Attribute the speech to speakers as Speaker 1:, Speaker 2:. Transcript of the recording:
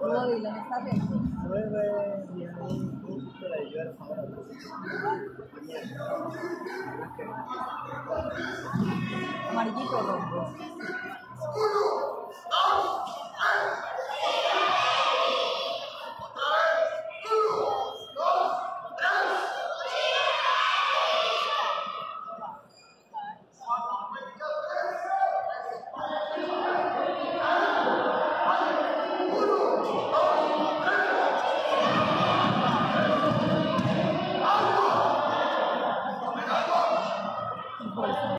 Speaker 1: Luego dile, ¿me está bien?
Speaker 2: 9, 10, un punto de ayuda ahora.
Speaker 1: Amarillito rojo. Oh.